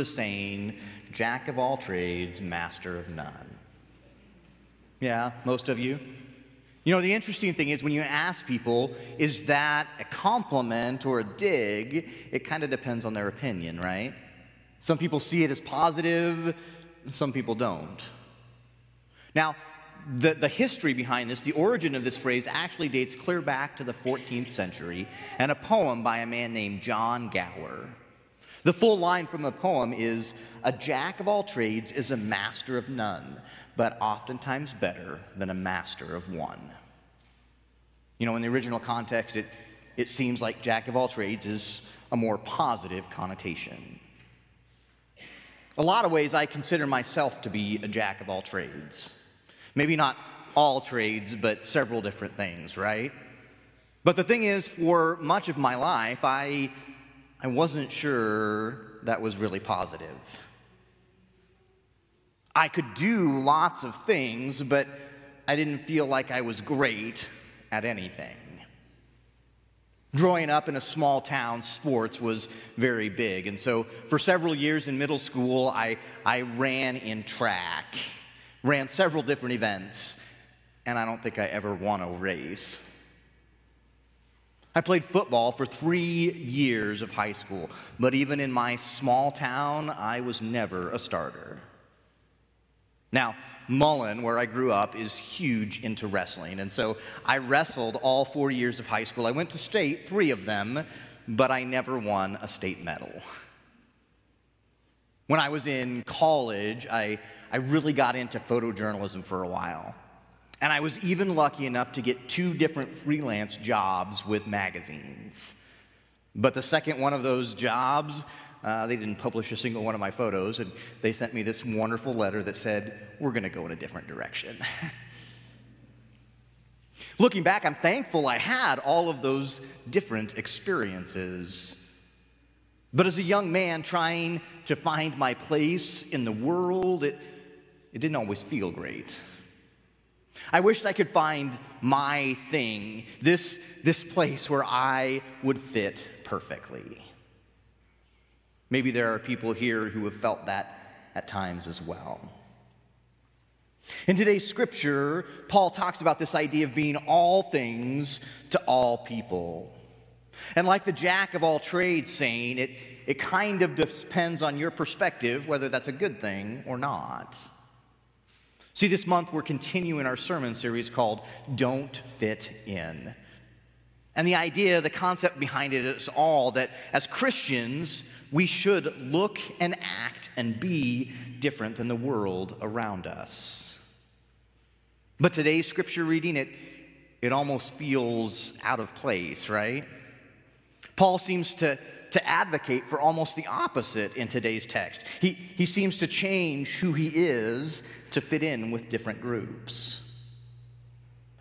the saying, Jack of all trades, master of none? Yeah, most of you. You know, the interesting thing is when you ask people, is that a compliment or a dig? It kind of depends on their opinion, right? Some people see it as positive, some people don't. Now, the, the history behind this, the origin of this phrase, actually dates clear back to the 14th century and a poem by a man named John Gower. The full line from the poem is A jack of all trades is a master of none, but oftentimes better than a master of one. You know, in the original context, it, it seems like jack of all trades is a more positive connotation. A lot of ways, I consider myself to be a jack of all trades. Maybe not all trades, but several different things, right? But the thing is, for much of my life, I, I wasn't sure that was really positive. I could do lots of things, but I didn't feel like I was great at anything. Growing up in a small town, sports was very big. And so for several years in middle school, I, I ran in track, ran several different events, and I don't think I ever won a race. I played football for three years of high school, but even in my small town, I was never a starter. Now, Mullen, where I grew up, is huge into wrestling. And so I wrestled all four years of high school. I went to state, three of them, but I never won a state medal. When I was in college, I, I really got into photojournalism for a while. And I was even lucky enough to get two different freelance jobs with magazines. But the second one of those jobs uh, they didn't publish a single one of my photos, and they sent me this wonderful letter that said, We're going to go in a different direction. Looking back, I'm thankful I had all of those different experiences. But as a young man trying to find my place in the world, it, it didn't always feel great. I wished I could find my thing, this, this place where I would fit perfectly. Maybe there are people here who have felt that at times as well. In today's scripture, Paul talks about this idea of being all things to all people. And like the jack of all trades saying, it, it kind of depends on your perspective whether that's a good thing or not. See, this month we're continuing our sermon series called Don't Fit In. And the idea, the concept behind it is all that as Christians, we should look and act and be different than the world around us. But today's scripture reading, it, it almost feels out of place, right? Paul seems to, to advocate for almost the opposite in today's text. He, he seems to change who he is to fit in with different groups.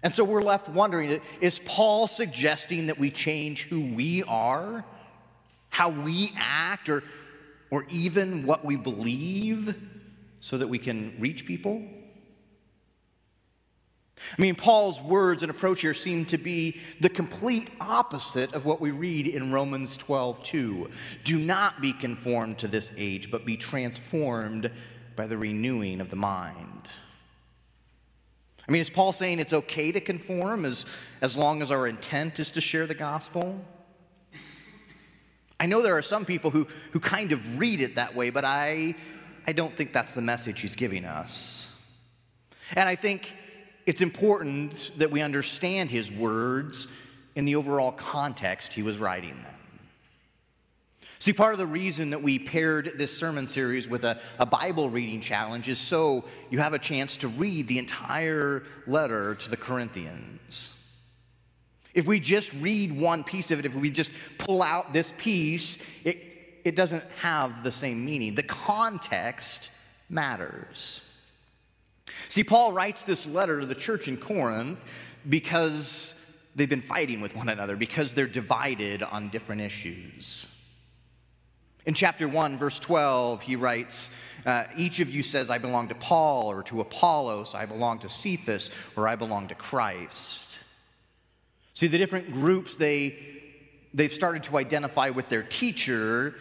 And so we're left wondering is Paul suggesting that we change who we are, how we act, or, or even what we believe so that we can reach people? I mean, Paul's words and approach here seem to be the complete opposite of what we read in Romans 12 2. Do not be conformed to this age, but be transformed by the renewing of the mind. I mean, is Paul saying it's okay to conform as, as long as our intent is to share the gospel? I know there are some people who, who kind of read it that way, but I, I don't think that's the message he's giving us. And I think it's important that we understand his words in the overall context he was writing them. See, part of the reason that we paired this sermon series with a, a, Bible reading challenge is so you have a chance to read the entire letter to the Corinthians. If we just read one piece of it, if we just pull out this piece, it, it doesn't have the same meaning. The context matters. See, Paul writes this letter to the church in Corinth because they've been fighting with one another, because they're divided on different issues. In chapter 1, verse 12, he writes, uh, Each of you says, I belong to Paul, or to Apollos, I belong to Cephas, or I belong to Christ. See, the different groups they, they've started to identify with their teacher,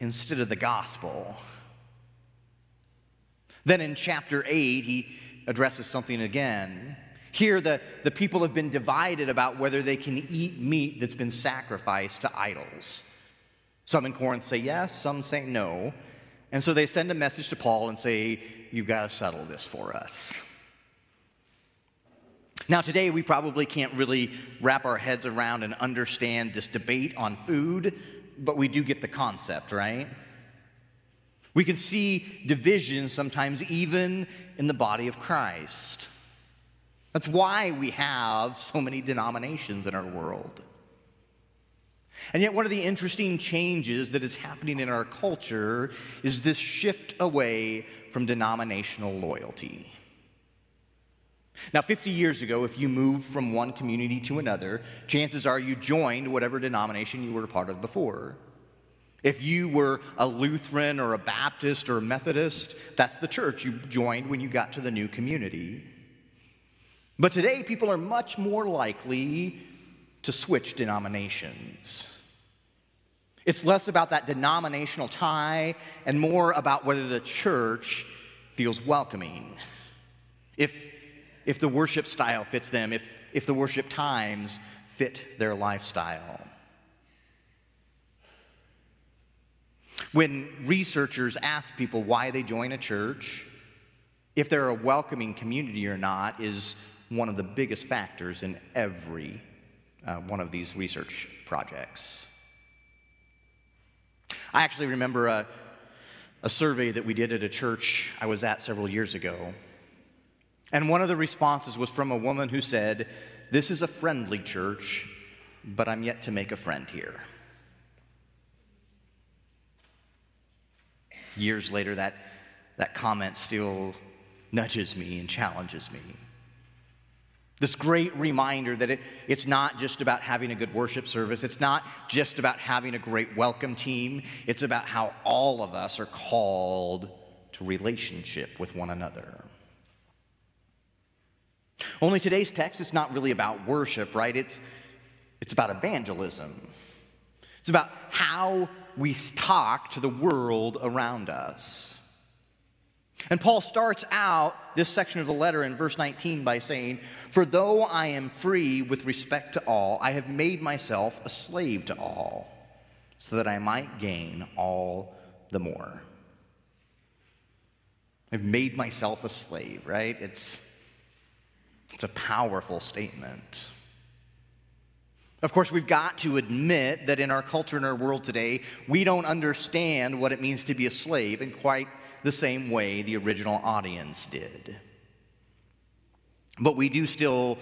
instead of the gospel. Then in chapter 8, he addresses something again. Here, the, the people have been divided about whether they can eat meat that's been sacrificed to idols. Some in Corinth say yes, some say no. And so they send a message to Paul and say, You've got to settle this for us. Now, today we probably can't really wrap our heads around and understand this debate on food, but we do get the concept, right? We can see division sometimes even in the body of Christ. That's why we have so many denominations in our world. And yet, one of the interesting changes that is happening in our culture is this shift away from denominational loyalty. Now, 50 years ago, if you moved from one community to another, chances are you joined whatever denomination you were a part of before. If you were a Lutheran or a Baptist or a Methodist, that's the church you joined when you got to the new community. But today, people are much more likely to switch denominations. It's less about that denominational tie and more about whether the church feels welcoming. If, if the worship style fits them, if, if the worship times fit their lifestyle. When researchers ask people why they join a church, if they're a welcoming community or not is one of the biggest factors in every uh, one of these research projects. I actually remember a, a survey that we did at a church I was at several years ago. And one of the responses was from a woman who said, This is a friendly church, but I'm yet to make a friend here. Years later, that, that comment still nudges me and challenges me. This great reminder that it, it's not just about having a good worship service. It's not just about having a great welcome team. It's about how all of us are called to relationship with one another. Only today's text is not really about worship, right? It's, it's about evangelism. It's about how we talk to the world around us. And Paul starts out this section of the letter in verse 19 by saying, For though I am free with respect to all, I have made myself a slave to all, so that I might gain all the more. I've made myself a slave, right? It's, it's a powerful statement. Of course, we've got to admit that in our culture and our world today, we don't understand what it means to be a slave in quite the same way the original audience did. But we do still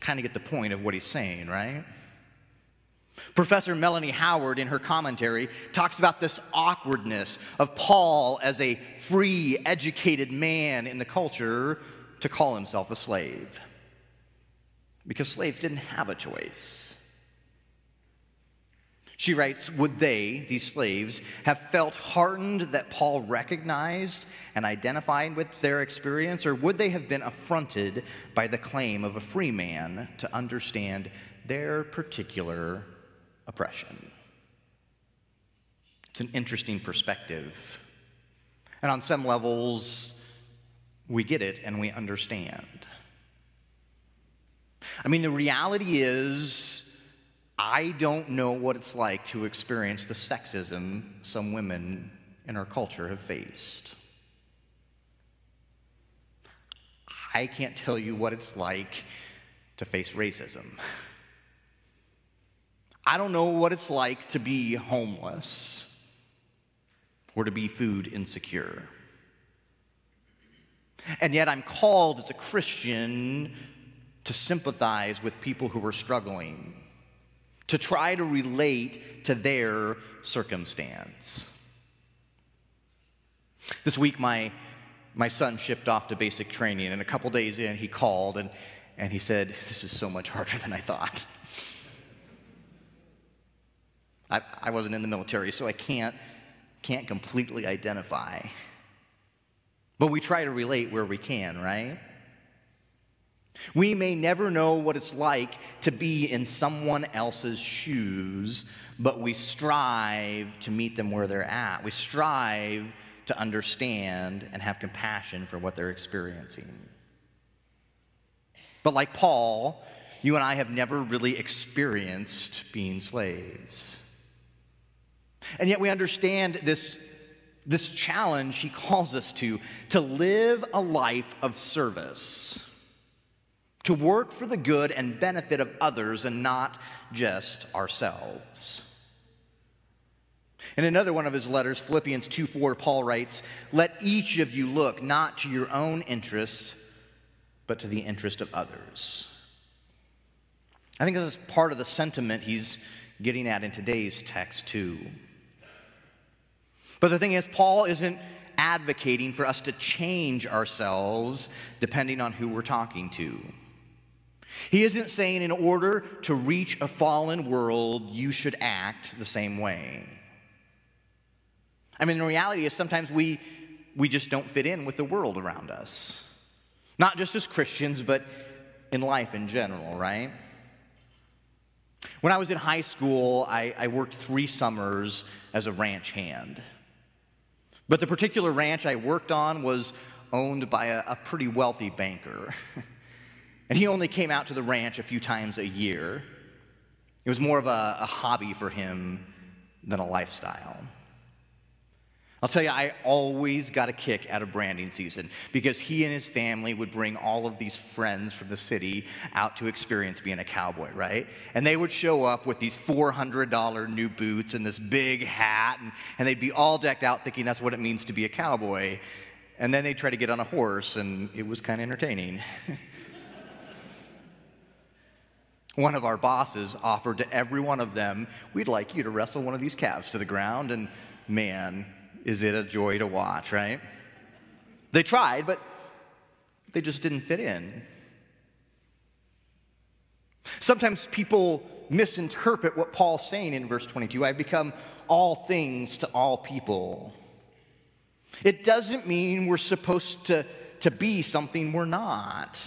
kind of get the point of what he's saying, right? Professor Melanie Howard, in her commentary, talks about this awkwardness of Paul as a free, educated man in the culture to call himself a slave. Because slaves didn't have a choice. She writes, Would they, these slaves, have felt heartened that Paul recognized and identified with their experience, or would they have been affronted by the claim of a free man to understand their particular oppression? It's an interesting perspective. And on some levels, we get it and we understand. I mean, the reality is, I don't know what it's like to experience the sexism some women in our culture have faced. I can't tell you what it's like to face racism. I don't know what it's like to be homeless or to be food insecure. And yet, I'm called as a Christian to sympathize with people who are struggling to try to relate to their circumstance. This week, my, my son shipped off to basic training, and a couple days in, he called and, and he said, This is so much harder than I thought. I, I wasn't in the military, so I can't, can't completely identify. But we try to relate where we can, right? We may never know what it's like to be in someone else's shoes, but we strive to meet them where they're at. We strive to understand and have compassion for what they're experiencing. But like Paul, you and I have never really experienced being slaves. And yet we understand this, this challenge he calls us to to live a life of service to work for the good and benefit of others and not just ourselves. In another one of his letters, Philippians 2 4, Paul writes, Let each of you look not to your own interests, but to the interest of others. I think this is part of the sentiment he's getting at in today's text, too. But the thing is, Paul isn't advocating for us to change ourselves depending on who we're talking to. He isn't saying in order to reach a fallen world, you should act the same way. I mean, the reality is sometimes we, we just don't fit in with the world around us. Not just as Christians, but in life in general, right? When I was in high school, I, I worked three summers as a ranch hand. But the particular ranch I worked on was owned by a, a pretty wealthy banker. And he only came out to the ranch a few times a year. It was more of a, a hobby for him than a lifestyle. I'll tell you, I always got a kick out of branding season because he and his family would bring all of these friends from the city out to experience being a cowboy, right? And they would show up with these $400 new boots and this big hat, and, and they'd be all decked out thinking that's what it means to be a cowboy. And then they'd try to get on a horse, and it was kind of entertaining. One of our bosses offered to every one of them, We'd like you to wrestle one of these calves to the ground. And man, is it a joy to watch, right? They tried, but they just didn't fit in. Sometimes people misinterpret what Paul's saying in verse 22 I've become all things to all people. It doesn't mean we're supposed to, to be something we're not.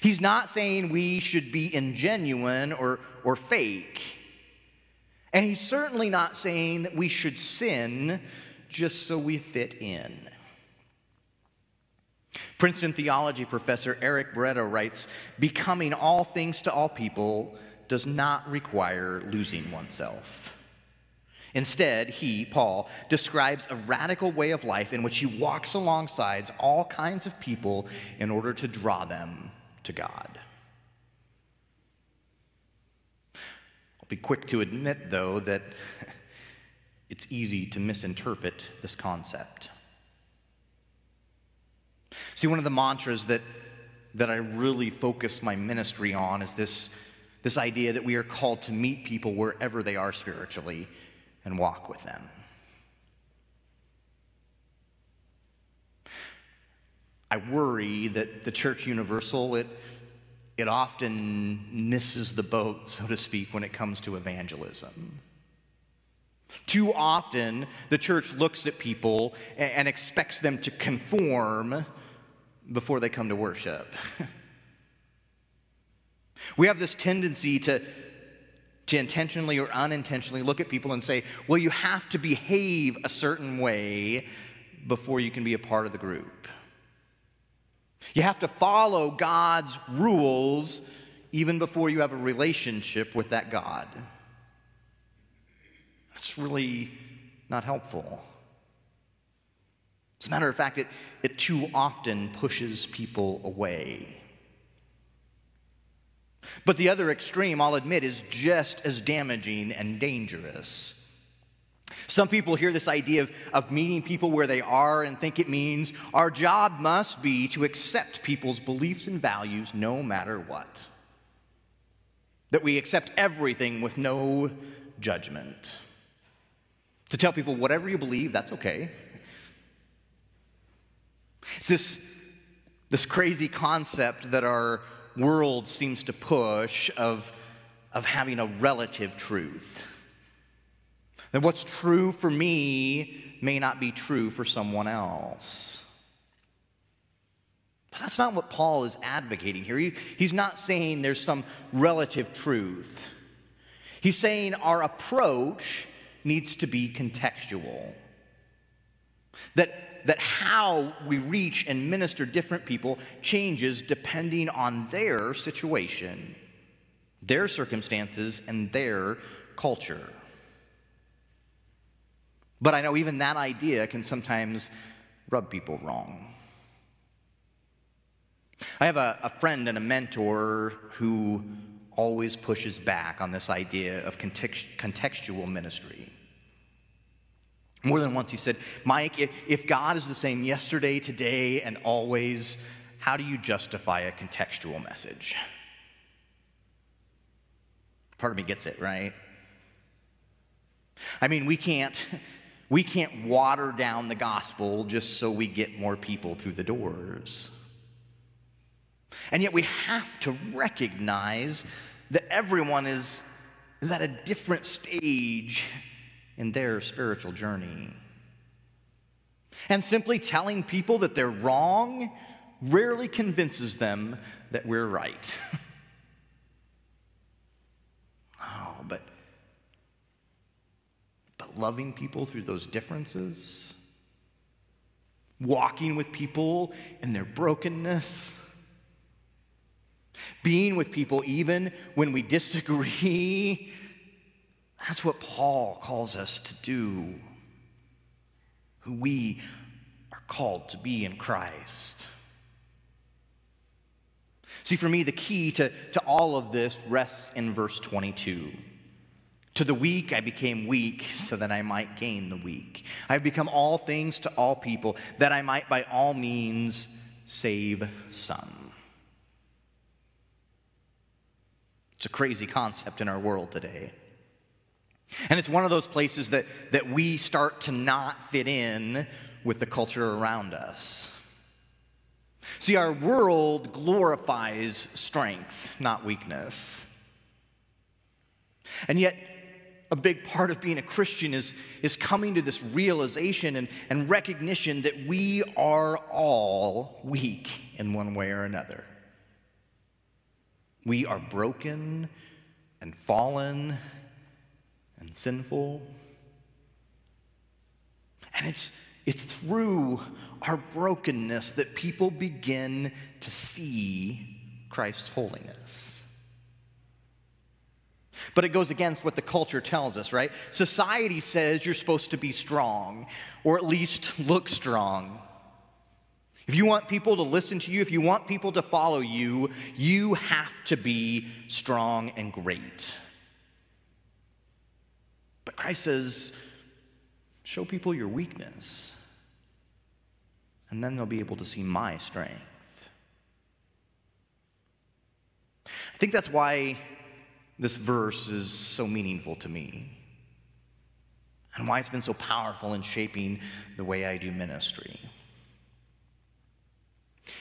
He's not saying we should be ingenuine or, or fake. And he's certainly not saying that we should sin just so we fit in. Princeton theology professor Eric Barreto writes Becoming all things to all people does not require losing oneself. Instead, he, Paul, describes a radical way of life in which he walks alongside all kinds of people in order to draw them to God. I'll be quick to admit, though, that it's easy to misinterpret this concept. See, one of the mantras that, that I really focus my ministry on is this, this idea that we are called to meet people wherever they are spiritually and walk with them. I worry that the church universal, it, it often misses the boat, so to speak, when it comes to evangelism. Too often, the church looks at people and, expects them to conform before they come to worship. we have this tendency to, to intentionally or unintentionally look at people and say, well, you have to behave a certain way before you can be a part of the group. You have to follow God's rules even before you have a relationship with that God. That's really not helpful. As a matter of fact, it, it too often pushes people away. But the other extreme, I'll admit, is just as damaging and dangerous. Some people hear this idea of, of meeting people where they are and think it means our job must be to accept people's beliefs and values no matter what. That we accept everything with no judgment. To tell people whatever you believe, that's okay. It's this, this crazy concept that our world seems to push of, of having a relative truth. That what's true for me may not be true for someone else. But that's not what Paul is advocating here. He, he's not saying there's some relative truth. He's saying our approach needs to be contextual. That, that how we reach and minister different people changes depending on their situation, their circumstances, and their culture. But I know even that idea can sometimes rub people wrong. I have a, a friend and a mentor who always pushes back on this idea of context, contextual ministry. More than once he said, Mike, if God is the same yesterday, today, and always, how do you justify a contextual message? Part of me gets it, right? I mean, we can't we can't water down the gospel just so we get more people through the doors. And yet we have to recognize that everyone is, is at a different stage in their spiritual journey. And simply telling people that they're wrong rarely convinces them that we're right. oh, but, but loving people through those differences, walking with people in their brokenness, being with people even when we disagree. That's what Paul calls us to do. Who we are called to be in Christ. See, for me, the key to, to all of this rests in verse 22. To the weak I became weak so that I might gain the weak. I have become all things to all people that I might by all means save some. It's a crazy concept in our world today. And it's one of those places that, that we start to not fit in with the culture around us. See, our world glorifies strength, not weakness. And yet, a big part of being a Christian is, is coming to this realization and, and recognition that we are all weak in one way or another. We are broken and fallen and sinful. And it's, it's through our brokenness that people begin to see Christ's holiness. But it goes against what the culture tells us, right? Society says you're supposed to be strong, or at least look strong. If you want people to listen to you, if you want people to follow you, you have to be strong and great. But Christ says, show people your weakness, and then they'll be able to see my strength. I think that's why this verse is so meaningful to me, and why it's been so powerful in shaping the way I do ministry.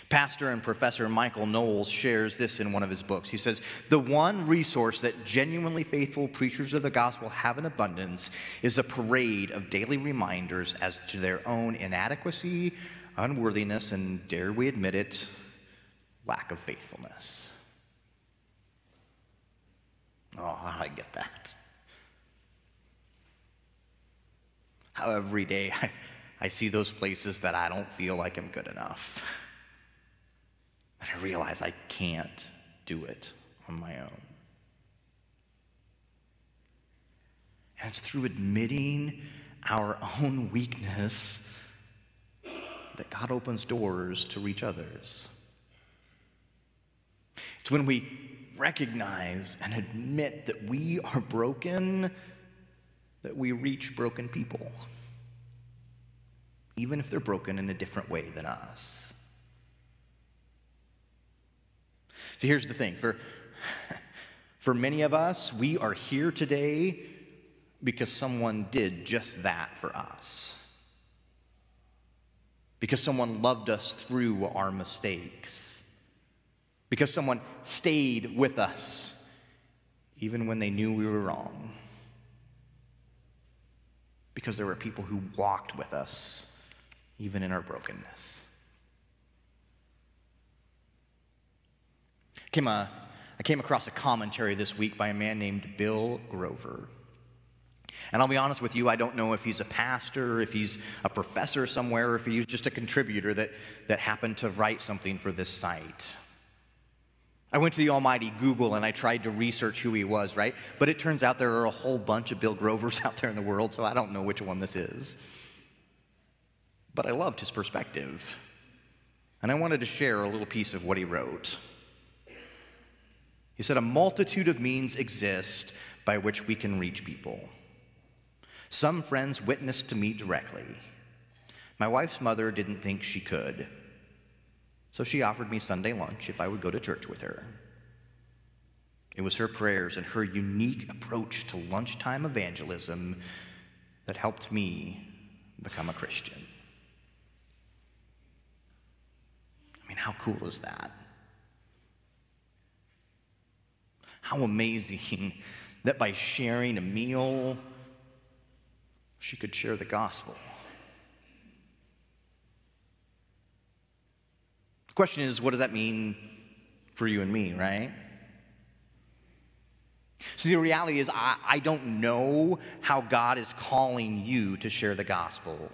Pastor and Professor Michael Knowles shares this in one of his books. He says, The one resource that genuinely faithful preachers of the gospel have in abundance is a parade of daily reminders as to their own inadequacy, unworthiness, and dare we admit it, lack of faithfulness. Oh, I get that. How every day I, I see those places that I don't feel like I'm good enough. And I realize I can't do it on my own. And it's through admitting our own weakness that God opens doors to reach others. It's when we recognize and admit that we are broken that we reach broken people, even if they're broken in a different way than us. So here's the thing for, for many of us, we are here today because someone did just that for us. Because someone loved us through our mistakes. Because someone stayed with us even when they knew we were wrong. Because there were people who walked with us even in our brokenness. came, I came across a commentary this week by a man named Bill Grover. And I'll be honest with you, I don't know if he's a pastor, if he's a professor somewhere, or if he's just a contributor that, that happened to write something for this site. I went to the almighty Google and I tried to research who he was, right? But it turns out there are a whole bunch of Bill Grovers out there in the world, so I don't know which one this is. But I loved his perspective. And I wanted to share a little piece of what he wrote. He said, A multitude of means exist by which we can reach people. Some friends witnessed to me directly. My wife's mother didn't think she could, so she offered me Sunday lunch if I would go to church with her. It was her prayers and her unique approach to lunchtime evangelism that helped me become a Christian. I mean, how cool is that? How amazing that by sharing a meal, she could share the gospel. The question is, what does that mean for you and me, right? See, the reality is, I, I don't know how God is calling you to share the gospel,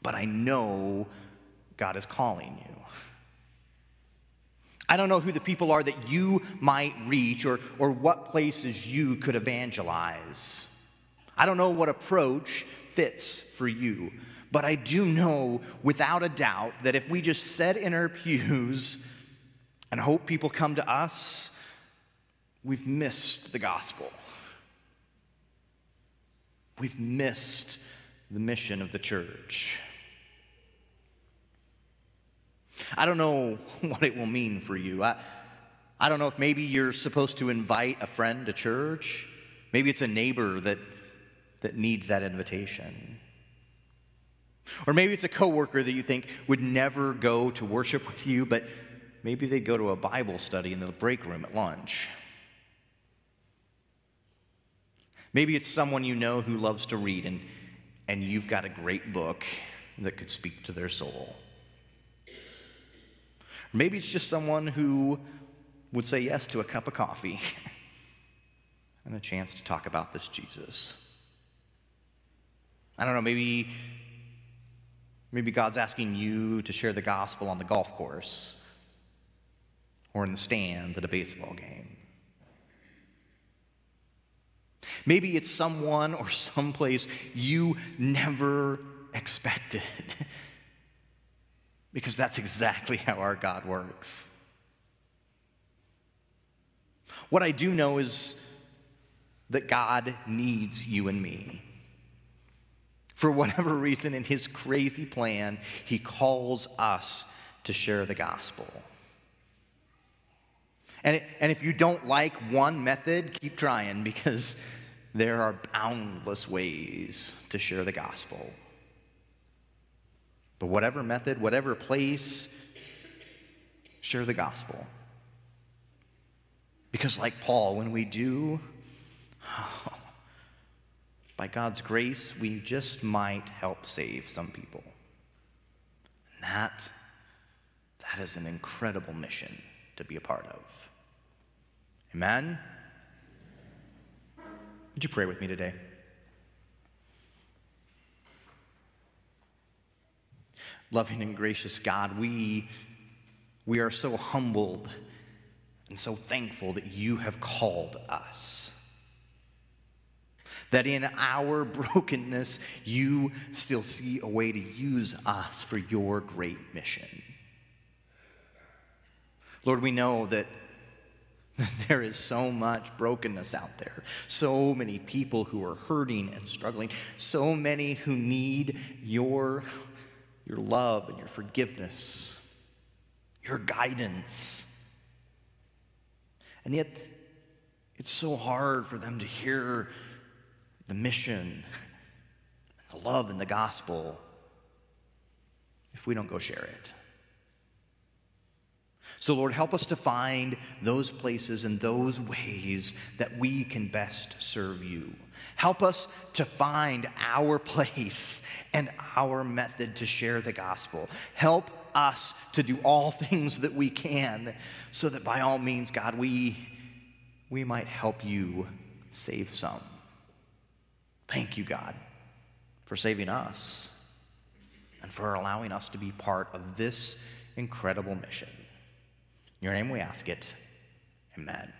but I know God is calling you. I don't know who the people are that you might reach or, or what places you could evangelize. I don't know what approach fits for you, but I do know without a doubt that if we just sit in our pews and hope people come to us, we've missed the gospel. We've missed the mission of the church. I don't know what it will mean for you. I, I don't know if maybe you're supposed to invite a friend to church. Maybe it's a neighbor that, that needs that invitation. Or maybe it's a coworker that you think would never go to worship with you, but maybe they go to a Bible study in the break room at lunch. Maybe it's someone you know who loves to read and, and you've got a great book that could speak to their soul. Maybe it's just someone who would say yes to a cup of coffee and a chance to talk about this Jesus. I don't know, maybe maybe God's asking you to share the gospel on the golf course or in the stands at a baseball game. Maybe it's someone or someplace you never expected. because that's exactly how our God works. What I do know is that God needs you and me. For whatever reason, in his crazy plan, he calls us to share the gospel. And, it, and if you don't like one method, keep trying because there are boundless ways to share the gospel. But whatever method, whatever place, share the gospel. Because, like Paul, when we do, by God's grace, we just might help save some people. And that, that is an incredible mission to be a part of. Amen? Would you pray with me today? Loving and gracious God, we, we are so humbled and so thankful that you have called us. That in our brokenness, you still see a way to use us for your great mission. Lord, we know that there is so much brokenness out there, so many people who are hurting and struggling, so many who need your your love and your forgiveness, your guidance. And yet, it's so hard for them to hear the mission, the love, and the gospel if we don't go share it. So, Lord, help us to find those places and those ways that we can best serve you. Help us to find our place and our method to share the gospel. Help us to do all things that we can so that by all means, God, we, we might help you save some. Thank you, God, for saving us and for allowing us to be part of this incredible mission. In your name we ask it. Amen.